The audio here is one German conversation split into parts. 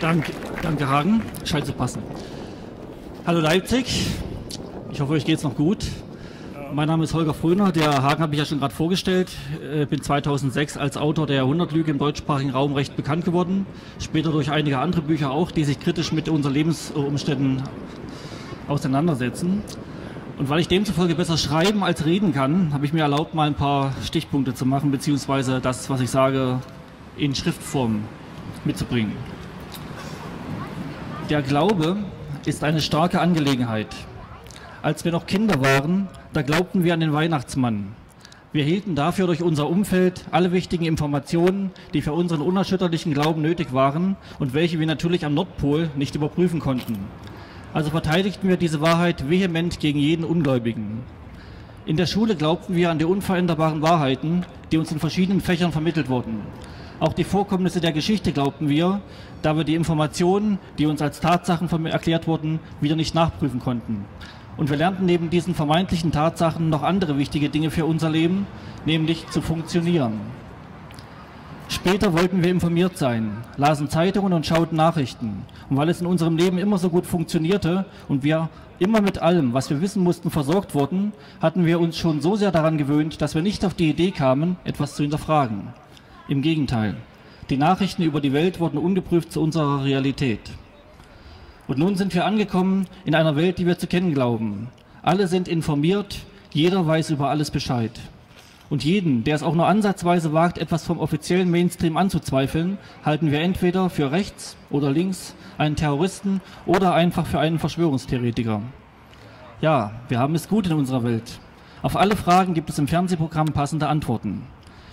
Danke, danke Hagen. Scheint zu passen. Hallo Leipzig. Ich hoffe, euch geht's noch gut. Mein Name ist Holger Fröner. Der Hagen habe ich ja schon gerade vorgestellt. Äh, bin 2006 als Autor der Jahrhundertlüge im deutschsprachigen Raum recht bekannt geworden. Später durch einige andere Bücher auch, die sich kritisch mit unseren Lebensumständen auseinandersetzen. Und weil ich demzufolge besser schreiben als reden kann, habe ich mir erlaubt, mal ein paar Stichpunkte zu machen, beziehungsweise das, was ich sage, in Schriftform mitzubringen. Der Glaube ist eine starke Angelegenheit. Als wir noch Kinder waren, da glaubten wir an den Weihnachtsmann. Wir hielten dafür durch unser Umfeld alle wichtigen Informationen, die für unseren unerschütterlichen Glauben nötig waren und welche wir natürlich am Nordpol nicht überprüfen konnten. Also verteidigten wir diese Wahrheit vehement gegen jeden Ungläubigen. In der Schule glaubten wir an die unveränderbaren Wahrheiten, die uns in verschiedenen Fächern vermittelt wurden. Auch die Vorkommnisse der Geschichte glaubten wir, da wir die Informationen, die uns als Tatsachen erklärt wurden, wieder nicht nachprüfen konnten. Und wir lernten neben diesen vermeintlichen Tatsachen noch andere wichtige Dinge für unser Leben, nämlich zu funktionieren. Später wollten wir informiert sein, lasen Zeitungen und schauten Nachrichten. Und weil es in unserem Leben immer so gut funktionierte und wir immer mit allem, was wir wissen mussten, versorgt wurden, hatten wir uns schon so sehr daran gewöhnt, dass wir nicht auf die Idee kamen, etwas zu hinterfragen. Im Gegenteil. Die Nachrichten über die Welt wurden ungeprüft zu unserer Realität. Und nun sind wir angekommen in einer Welt, die wir zu kennen glauben. Alle sind informiert, jeder weiß über alles Bescheid. Und jeden, der es auch nur ansatzweise wagt, etwas vom offiziellen Mainstream anzuzweifeln, halten wir entweder für rechts oder links, einen Terroristen oder einfach für einen Verschwörungstheoretiker. Ja, wir haben es gut in unserer Welt. Auf alle Fragen gibt es im Fernsehprogramm passende Antworten.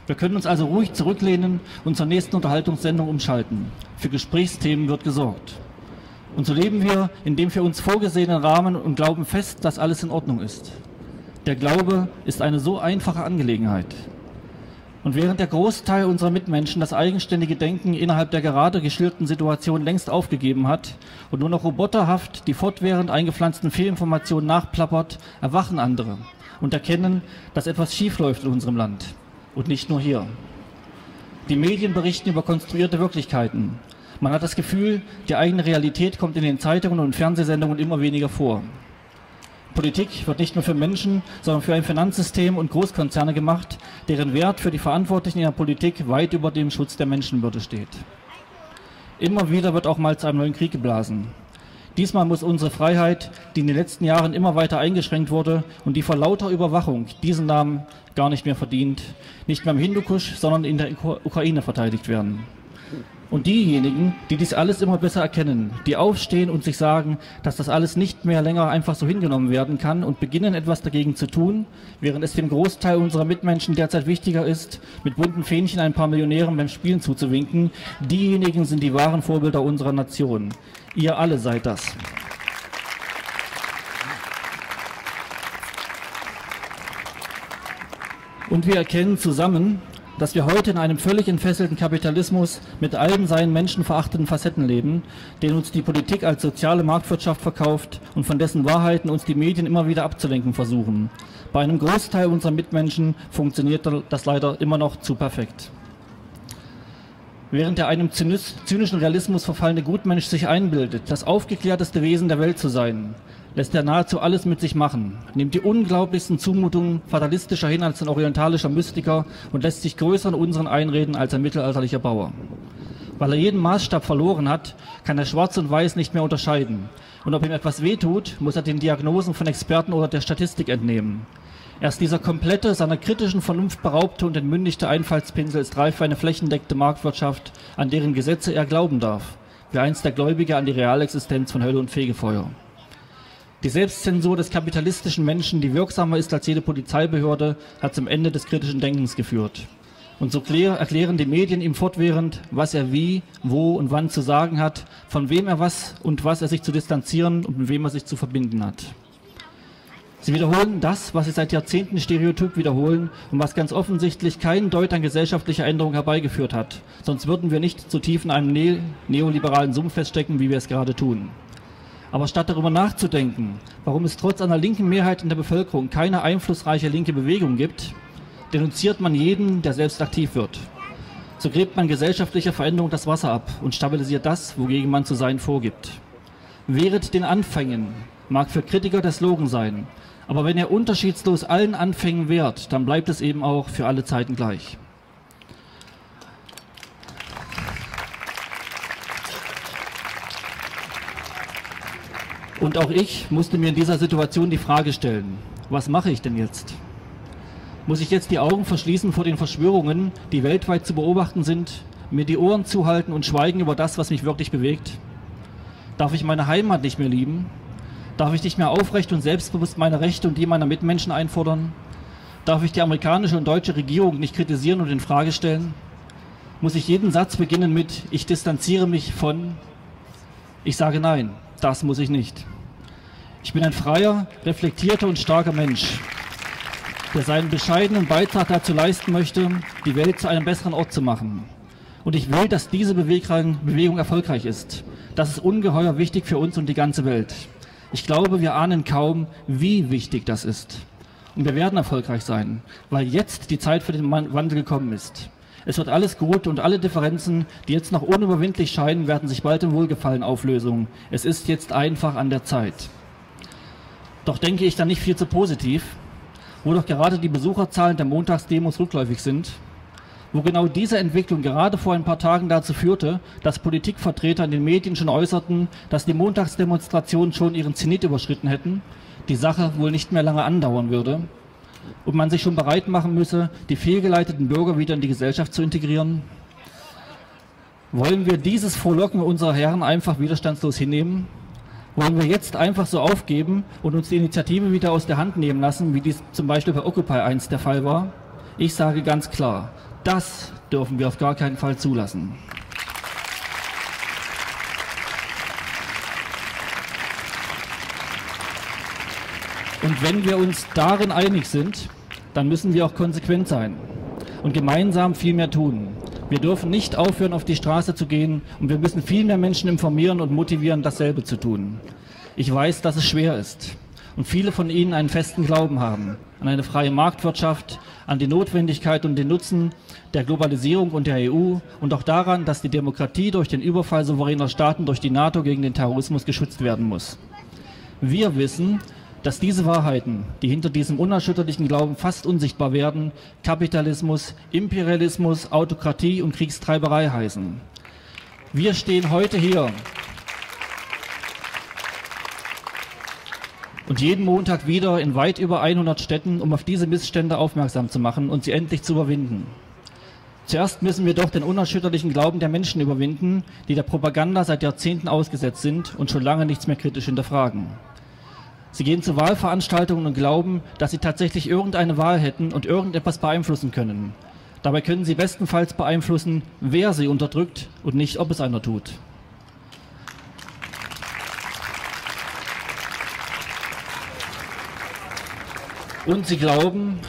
Wir können uns also ruhig zurücklehnen und zur nächsten Unterhaltungssendung umschalten. Für Gesprächsthemen wird gesorgt. Und so leben wir in dem für uns vorgesehenen Rahmen und glauben fest, dass alles in Ordnung ist. Der Glaube ist eine so einfache Angelegenheit. Und während der Großteil unserer Mitmenschen das eigenständige Denken innerhalb der gerade geschilderten Situation längst aufgegeben hat und nur noch roboterhaft die fortwährend eingepflanzten Fehlinformationen nachplappert, erwachen andere und erkennen, dass etwas schiefläuft in unserem Land. Und nicht nur hier. Die Medien berichten über konstruierte Wirklichkeiten. Man hat das Gefühl, die eigene Realität kommt in den Zeitungen und Fernsehsendungen immer weniger vor. Politik wird nicht nur für Menschen, sondern für ein Finanzsystem und Großkonzerne gemacht, deren Wert für die Verantwortlichen in der Politik weit über dem Schutz der Menschenwürde steht. Immer wieder wird auch mal zu einem neuen Krieg geblasen. Diesmal muss unsere Freiheit, die in den letzten Jahren immer weiter eingeschränkt wurde und die vor lauter Überwachung diesen Namen gar nicht mehr verdient, nicht mehr im Hindukusch, sondern in der Ukraine verteidigt werden. Und diejenigen, die dies alles immer besser erkennen, die aufstehen und sich sagen, dass das alles nicht mehr länger einfach so hingenommen werden kann und beginnen etwas dagegen zu tun, während es dem Großteil unserer Mitmenschen derzeit wichtiger ist, mit bunten Fähnchen ein paar Millionären beim Spielen zuzuwinken, diejenigen sind die wahren Vorbilder unserer Nation. Ihr alle seid das. Und wir erkennen zusammen, dass wir heute in einem völlig entfesselten Kapitalismus mit allen seinen menschenverachtenden Facetten leben, den uns die Politik als soziale Marktwirtschaft verkauft und von dessen Wahrheiten uns die Medien immer wieder abzulenken versuchen. Bei einem Großteil unserer Mitmenschen funktioniert das leider immer noch zu perfekt. Während der einem zynischen Realismus verfallene Gutmensch sich einbildet, das aufgeklärteste Wesen der Welt zu sein, lässt er nahezu alles mit sich machen, nimmt die unglaublichsten Zumutungen fatalistischer hin als ein orientalischer Mystiker und lässt sich größer in unseren einreden als ein mittelalterlicher Bauer. Weil er jeden Maßstab verloren hat, kann er Schwarz und Weiß nicht mehr unterscheiden. Und ob ihm etwas wehtut, muss er den Diagnosen von Experten oder der Statistik entnehmen. Erst dieser komplette, seiner kritischen Vernunft beraubte und entmündigte Einfallspinsel ist reif für eine flächendeckte Marktwirtschaft, an deren Gesetze er glauben darf, wie einst der Gläubige an die Realexistenz von Hölle und Fegefeuer. Die Selbstzensur des kapitalistischen Menschen, die wirksamer ist als jede Polizeibehörde, hat zum Ende des kritischen Denkens geführt. Und so erklären die Medien ihm fortwährend, was er wie, wo und wann zu sagen hat, von wem er was und was er sich zu distanzieren und mit wem er sich zu verbinden hat. Sie wiederholen das, was sie seit Jahrzehnten stereotyp wiederholen und was ganz offensichtlich keinen Deut an gesellschaftlicher Änderung herbeigeführt hat. Sonst würden wir nicht zu tief in einem ne neoliberalen Sumpf feststecken, wie wir es gerade tun. Aber statt darüber nachzudenken, warum es trotz einer linken Mehrheit in der Bevölkerung keine einflussreiche linke Bewegung gibt, denunziert man jeden, der selbst aktiv wird. So gräbt man gesellschaftlicher Veränderung das Wasser ab und stabilisiert das, wogegen man zu sein vorgibt. Während den Anfängen mag für Kritiker der Slogan sein, aber wenn er unterschiedslos allen Anfängen wehrt, dann bleibt es eben auch für alle Zeiten gleich. Und auch ich musste mir in dieser Situation die Frage stellen, was mache ich denn jetzt? Muss ich jetzt die Augen verschließen vor den Verschwörungen, die weltweit zu beobachten sind, mir die Ohren zuhalten und schweigen über das, was mich wirklich bewegt? Darf ich meine Heimat nicht mehr lieben? Darf ich nicht mehr aufrecht und selbstbewusst meine Rechte und die meiner Mitmenschen einfordern? Darf ich die amerikanische und deutsche Regierung nicht kritisieren und in Frage stellen? Muss ich jeden Satz beginnen mit Ich distanziere mich von? Ich sage nein, das muss ich nicht. Ich bin ein freier, reflektierter und starker Mensch, der seinen bescheidenen Beitrag dazu leisten möchte, die Welt zu einem besseren Ort zu machen. Und ich will, dass diese Bewegung erfolgreich ist. Das ist ungeheuer wichtig für uns und die ganze Welt. Ich glaube, wir ahnen kaum, wie wichtig das ist. Und wir werden erfolgreich sein, weil jetzt die Zeit für den Wandel gekommen ist. Es wird alles gut und alle Differenzen, die jetzt noch unüberwindlich scheinen, werden sich bald im Wohlgefallen auflösen. Es ist jetzt einfach an der Zeit. Doch denke ich dann nicht viel zu positiv, wo doch gerade die Besucherzahlen der Montagsdemos rückläufig sind, wo genau diese Entwicklung gerade vor ein paar Tagen dazu führte, dass Politikvertreter in den Medien schon äußerten, dass die Montagsdemonstrationen schon ihren Zenit überschritten hätten, die Sache wohl nicht mehr lange andauern würde und man sich schon bereit machen müsse, die fehlgeleiteten Bürger wieder in die Gesellschaft zu integrieren? Wollen wir dieses Frohlocken unserer Herren einfach widerstandslos hinnehmen? Wollen wir jetzt einfach so aufgeben und uns die Initiative wieder aus der Hand nehmen lassen, wie dies zum Beispiel bei Occupy 1 der Fall war? Ich sage ganz klar, das dürfen wir auf gar keinen Fall zulassen. Und wenn wir uns darin einig sind, dann müssen wir auch konsequent sein und gemeinsam viel mehr tun. Wir dürfen nicht aufhören, auf die Straße zu gehen und wir müssen viel mehr Menschen informieren und motivieren, dasselbe zu tun. Ich weiß, dass es schwer ist und viele von Ihnen einen festen Glauben haben an eine freie Marktwirtschaft, an die Notwendigkeit und den Nutzen der Globalisierung und der EU und auch daran, dass die Demokratie durch den Überfall souveräner Staaten durch die NATO gegen den Terrorismus geschützt werden muss. Wir wissen, dass diese Wahrheiten, die hinter diesem unerschütterlichen Glauben fast unsichtbar werden, Kapitalismus, Imperialismus, Autokratie und Kriegstreiberei heißen. Wir stehen heute hier und jeden Montag wieder in weit über 100 Städten, um auf diese Missstände aufmerksam zu machen und sie endlich zu überwinden. Zuerst müssen wir doch den unerschütterlichen Glauben der Menschen überwinden, die der Propaganda seit Jahrzehnten ausgesetzt sind und schon lange nichts mehr kritisch hinterfragen. Sie gehen zu Wahlveranstaltungen und glauben, dass sie tatsächlich irgendeine Wahl hätten und irgendetwas beeinflussen können. Dabei können sie bestenfalls beeinflussen, wer sie unterdrückt und nicht, ob es einer tut. Und sie glauben,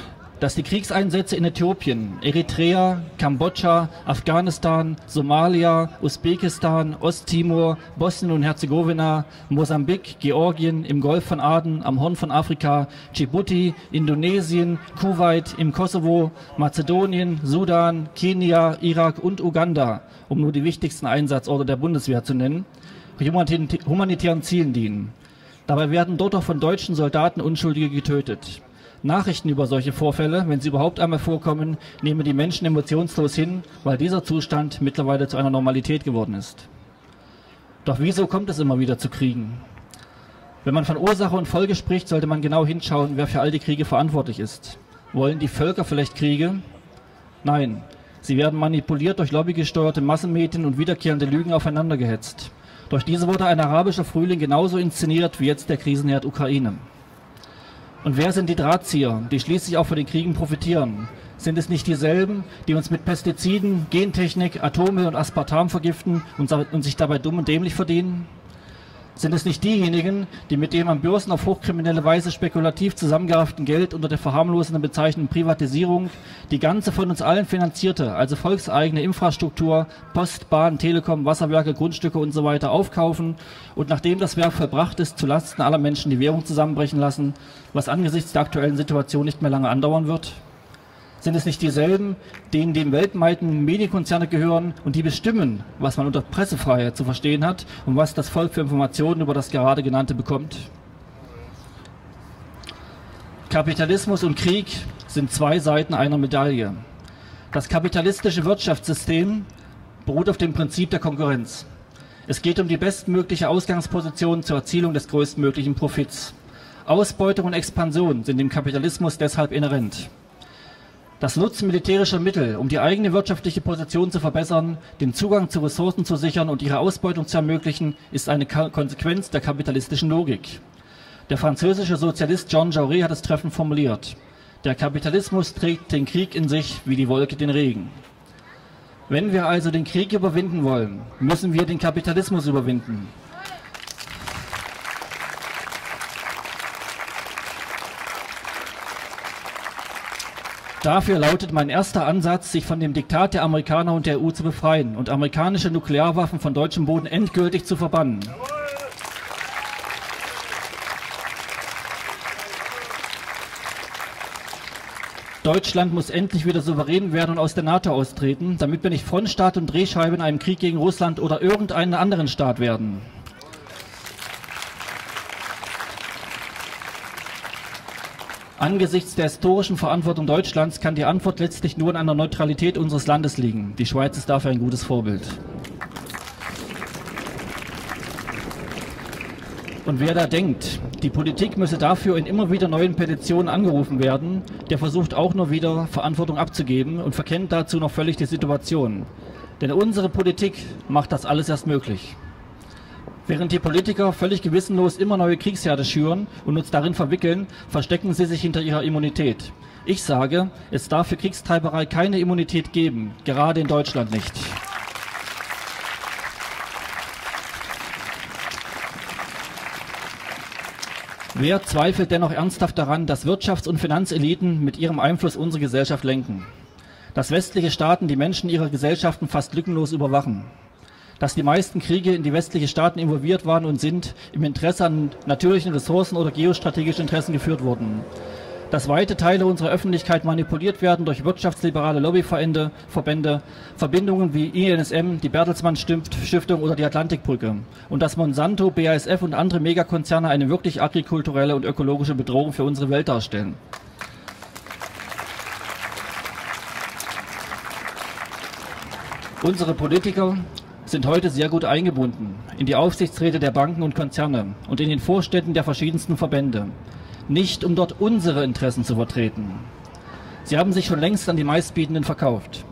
dass die Kriegseinsätze in Äthiopien, Eritrea, Kambodscha, Afghanistan, Somalia, Usbekistan, Osttimor, Bosnien und Herzegowina, Mosambik, Georgien, im Golf von Aden, am Horn von Afrika, Djibouti, Indonesien, Kuwait, im Kosovo, Mazedonien, Sudan, Kenia, Irak und Uganda, um nur die wichtigsten Einsatzorte der Bundeswehr zu nennen, humanitären Zielen dienen. Dabei werden dort auch von deutschen Soldaten Unschuldige getötet. Nachrichten über solche Vorfälle, wenn sie überhaupt einmal vorkommen, nehmen die Menschen emotionslos hin, weil dieser Zustand mittlerweile zu einer Normalität geworden ist. Doch wieso kommt es immer wieder zu Kriegen? Wenn man von Ursache und Folge spricht, sollte man genau hinschauen, wer für all die Kriege verantwortlich ist. Wollen die Völker vielleicht Kriege? Nein, sie werden manipuliert durch lobbygesteuerte Massenmedien und wiederkehrende Lügen aufeinander gehetzt. Durch diese wurde ein arabischer Frühling genauso inszeniert wie jetzt der Krisenherd Ukraine. Und wer sind die Drahtzieher, die schließlich auch von den Kriegen profitieren? Sind es nicht dieselben, die uns mit Pestiziden, Gentechnik, Atome und Aspartam vergiften und, und sich dabei dumm und dämlich verdienen? Sind es nicht diejenigen, die mit dem an Börsen auf hochkriminelle Weise spekulativ zusammengerafften Geld unter der verharmlosenden Bezeichnung Privatisierung die ganze von uns allen finanzierte, also volkseigene Infrastruktur, Post, Bahn, Telekom, Wasserwerke, Grundstücke und so aufkaufen und nachdem das Werk vollbracht ist, zulasten aller Menschen die Währung zusammenbrechen lassen, was angesichts der aktuellen Situation nicht mehr lange andauern wird? Sind es nicht dieselben, denen dem weltweiten Medienkonzerne gehören und die bestimmen, was man unter Pressefreiheit zu verstehen hat und was das Volk für Informationen über das gerade genannte bekommt? Kapitalismus und Krieg sind zwei Seiten einer Medaille. Das kapitalistische Wirtschaftssystem beruht auf dem Prinzip der Konkurrenz. Es geht um die bestmögliche Ausgangsposition zur Erzielung des größtmöglichen Profits. Ausbeutung und Expansion sind dem Kapitalismus deshalb inhärent. Das Nutzen militärischer Mittel, um die eigene wirtschaftliche Position zu verbessern, den Zugang zu Ressourcen zu sichern und ihre Ausbeutung zu ermöglichen, ist eine Konsequenz der kapitalistischen Logik. Der französische Sozialist Jean Jaurès hat es treffend formuliert. Der Kapitalismus trägt den Krieg in sich wie die Wolke den Regen. Wenn wir also den Krieg überwinden wollen, müssen wir den Kapitalismus überwinden. Dafür lautet mein erster Ansatz, sich von dem Diktat der Amerikaner und der EU zu befreien und amerikanische Nuklearwaffen von deutschem Boden endgültig zu verbannen. Deutschland muss endlich wieder souverän werden und aus der NATO austreten, damit wir nicht Frontstaat und Drehscheibe in einem Krieg gegen Russland oder irgendeinen anderen Staat werden. Angesichts der historischen Verantwortung Deutschlands kann die Antwort letztlich nur in einer Neutralität unseres Landes liegen. Die Schweiz ist dafür ein gutes Vorbild. Und wer da denkt, die Politik müsse dafür in immer wieder neuen Petitionen angerufen werden, der versucht auch nur wieder Verantwortung abzugeben und verkennt dazu noch völlig die Situation. Denn unsere Politik macht das alles erst möglich. Während die Politiker völlig gewissenlos immer neue Kriegsherde schüren und uns darin verwickeln, verstecken sie sich hinter ihrer Immunität. Ich sage, es darf für Kriegstreiberei keine Immunität geben, gerade in Deutschland nicht. Wer zweifelt dennoch ernsthaft daran, dass Wirtschafts- und Finanzeliten mit ihrem Einfluss unsere Gesellschaft lenken? Dass westliche Staaten die Menschen ihrer Gesellschaften fast lückenlos überwachen? Dass die meisten Kriege in die westlichen Staaten involviert waren und sind im Interesse an natürlichen Ressourcen oder geostrategischen Interessen geführt wurden. Dass weite Teile unserer Öffentlichkeit manipuliert werden durch wirtschaftsliberale Lobbyverbände, Verbände, Verbindungen wie INSM, die Bertelsmann Stiftung oder die Atlantikbrücke. Und dass Monsanto, BASF und andere Megakonzerne eine wirklich agrikulturelle und ökologische Bedrohung für unsere Welt darstellen. Unsere Politiker sind heute sehr gut eingebunden in die Aufsichtsräte der Banken und Konzerne und in den Vorständen der verschiedensten Verbände. Nicht um dort unsere Interessen zu vertreten. Sie haben sich schon längst an die Meistbietenden verkauft.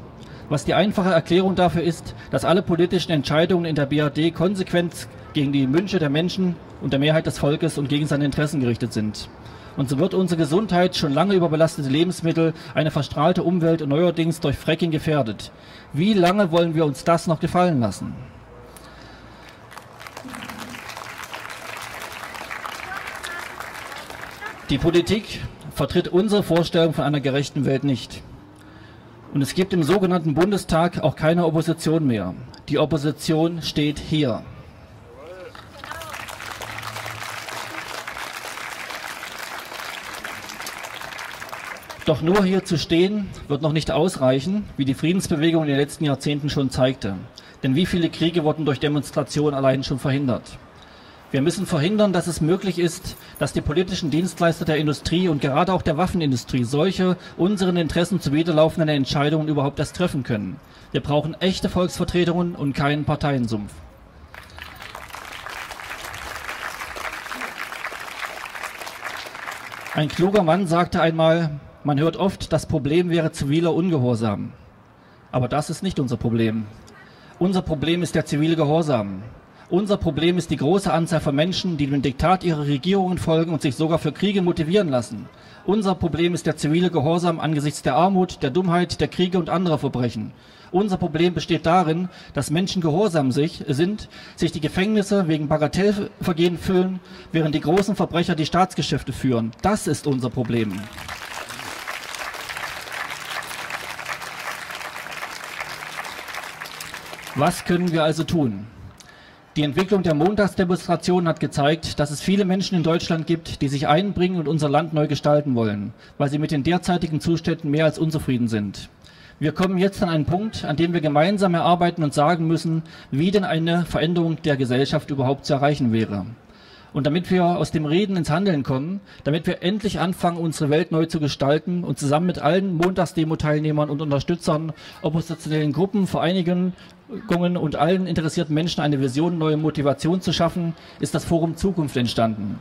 Was die einfache Erklärung dafür ist, dass alle politischen Entscheidungen in der BRD konsequent gegen die Wünsche der Menschen und der Mehrheit des Volkes und gegen seine Interessen gerichtet sind. Und so wird unsere Gesundheit, schon lange überbelastete Lebensmittel, eine verstrahlte Umwelt und neuerdings durch Fracking gefährdet. Wie lange wollen wir uns das noch gefallen lassen? Die Politik vertritt unsere Vorstellung von einer gerechten Welt nicht. Und es gibt im sogenannten Bundestag auch keine Opposition mehr. Die Opposition steht hier. Doch nur hier zu stehen, wird noch nicht ausreichen, wie die Friedensbewegung in den letzten Jahrzehnten schon zeigte. Denn wie viele Kriege wurden durch Demonstrationen allein schon verhindert? Wir müssen verhindern, dass es möglich ist, dass die politischen Dienstleister der Industrie und gerade auch der Waffenindustrie solche unseren Interessen zuwiderlaufenden Entscheidungen überhaupt erst treffen können. Wir brauchen echte Volksvertretungen und keinen Parteiensumpf. Ein kluger Mann sagte einmal, man hört oft, das Problem wäre ziviler Ungehorsam. Aber das ist nicht unser Problem. Unser Problem ist der zivile Gehorsam. Unser Problem ist die große Anzahl von Menschen, die dem Diktat ihrer Regierungen folgen und sich sogar für Kriege motivieren lassen. Unser Problem ist der zivile Gehorsam angesichts der Armut, der Dummheit, der Kriege und anderer Verbrechen. Unser Problem besteht darin, dass Menschen gehorsam sich, sind, sich die Gefängnisse wegen Bagatellvergehen füllen, während die großen Verbrecher die Staatsgeschäfte führen. Das ist unser Problem. Was können wir also tun? Die Entwicklung der Montagsdemonstration hat gezeigt, dass es viele Menschen in Deutschland gibt, die sich einbringen und unser Land neu gestalten wollen, weil sie mit den derzeitigen Zuständen mehr als unzufrieden sind. Wir kommen jetzt an einen Punkt, an dem wir gemeinsam erarbeiten und sagen müssen, wie denn eine Veränderung der Gesellschaft überhaupt zu erreichen wäre. Und damit wir aus dem Reden ins Handeln kommen, damit wir endlich anfangen, unsere Welt neu zu gestalten und zusammen mit allen Montagsdemo-Teilnehmern und Unterstützern, oppositionellen Gruppen, Vereinigungen und allen interessierten Menschen eine Vision, neue Motivation zu schaffen, ist das Forum Zukunft entstanden.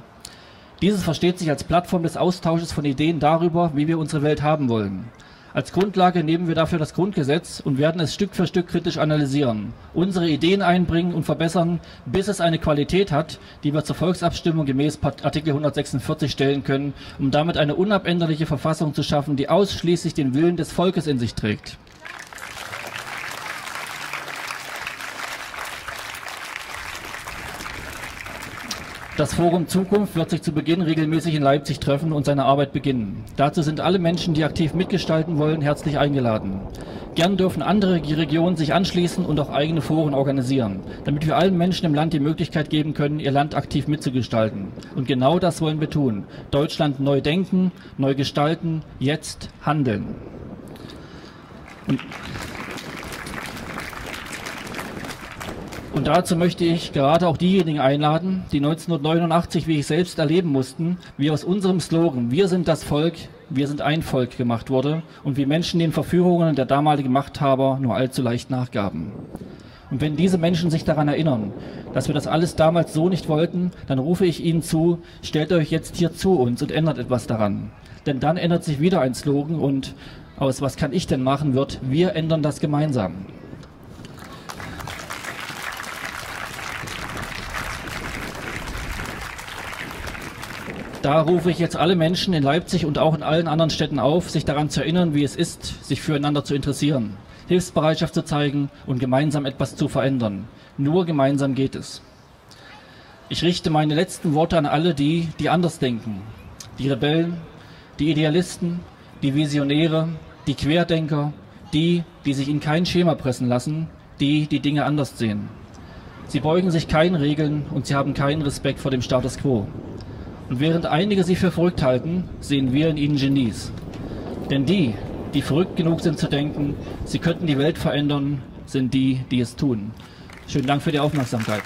Dieses versteht sich als Plattform des Austausches von Ideen darüber, wie wir unsere Welt haben wollen. Als Grundlage nehmen wir dafür das Grundgesetz und werden es Stück für Stück kritisch analysieren, unsere Ideen einbringen und verbessern, bis es eine Qualität hat, die wir zur Volksabstimmung gemäß Artikel 146 stellen können, um damit eine unabänderliche Verfassung zu schaffen, die ausschließlich den Willen des Volkes in sich trägt. Das Forum Zukunft wird sich zu Beginn regelmäßig in Leipzig treffen und seine Arbeit beginnen. Dazu sind alle Menschen, die aktiv mitgestalten wollen, herzlich eingeladen. Gern dürfen andere Regionen sich anschließen und auch eigene Foren organisieren, damit wir allen Menschen im Land die Möglichkeit geben können, ihr Land aktiv mitzugestalten. Und genau das wollen wir tun. Deutschland neu denken, neu gestalten, jetzt handeln. Und Und dazu möchte ich gerade auch diejenigen einladen, die 1989, wie ich selbst erleben mussten, wie aus unserem Slogan Wir sind das Volk, wir sind ein Volk gemacht wurde und wie Menschen den Verführungen der damaligen Machthaber nur allzu leicht nachgaben. Und wenn diese Menschen sich daran erinnern, dass wir das alles damals so nicht wollten, dann rufe ich ihnen zu, stellt euch jetzt hier zu uns und ändert etwas daran. Denn dann ändert sich wieder ein Slogan und aus was kann ich denn machen wird, wir ändern das gemeinsam. Da rufe ich jetzt alle Menschen in Leipzig und auch in allen anderen Städten auf, sich daran zu erinnern, wie es ist, sich füreinander zu interessieren, Hilfsbereitschaft zu zeigen und gemeinsam etwas zu verändern. Nur gemeinsam geht es. Ich richte meine letzten Worte an alle die, die anders denken. Die Rebellen, die Idealisten, die Visionäre, die Querdenker, die, die sich in kein Schema pressen lassen, die, die Dinge anders sehen. Sie beugen sich keinen Regeln und sie haben keinen Respekt vor dem Status quo. Und während einige sie für verrückt halten, sehen wir in ihnen Genies. Denn die, die verrückt genug sind zu denken, sie könnten die Welt verändern, sind die, die es tun. Schönen Dank für die Aufmerksamkeit.